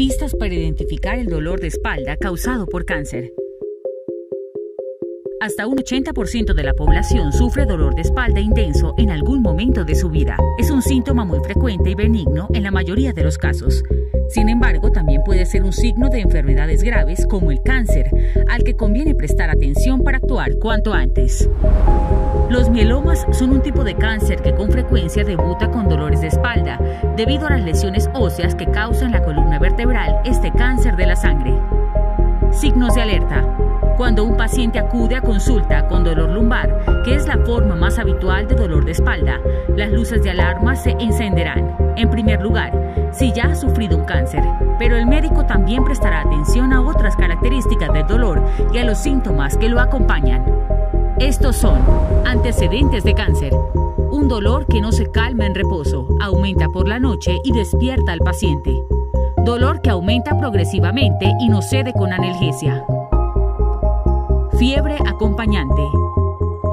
Pistas para identificar el dolor de espalda causado por cáncer. Hasta un 80% de la población sufre dolor de espalda intenso en algún momento de su vida. Es un síntoma muy frecuente y benigno en la mayoría de los casos. Sin embargo, también puede ser un signo de enfermedades graves como el cáncer, al que conviene prestar atención para actuar cuanto antes. Los mielomas son un tipo de cáncer que con frecuencia debuta con dolores de espalda, debido a las lesiones óseas que causan la columna vertebral este cáncer de la sangre. Signos de alerta. Cuando un paciente acude a consulta con dolor lumbar, que es la forma más habitual de dolor de espalda, las luces de alarma se encenderán. En primer lugar, si ya ha sufrido un cáncer, pero el médico también prestará atención a otras características del dolor y a los síntomas que lo acompañan. Estos son antecedentes de cáncer. Un dolor que no se calma en reposo, aumenta por la noche y despierta al paciente. Dolor que aumenta progresivamente y no cede con analgesia. Fiebre acompañante.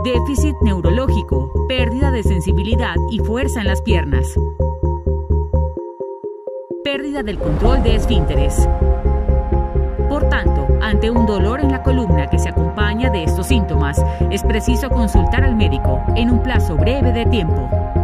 Déficit neurológico, pérdida de sensibilidad y fuerza en las piernas. Pérdida del control de esfínteres. Por tanto, ante un dolor en la columna que se acompaña de síntomas, es preciso consultar al médico en un plazo breve de tiempo.